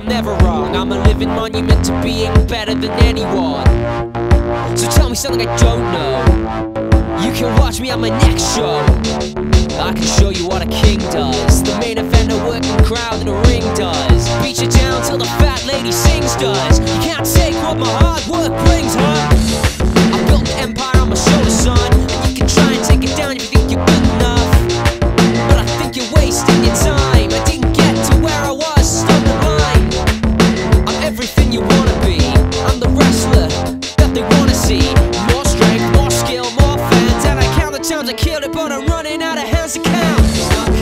I'm never wrong. I'm a living monument to being better than anyone. So tell me something I don't know. You can watch me on my next show. I can show you what a king does. The main event, a working crowd in a ring does. Beat you down till the fat lady sings does. You can't take what my hard work brings home everything you wanna be. I'm the wrestler that they wanna see. More strength, more skill, more fans. And I count the times I killed it, but I'm running out of hands to count.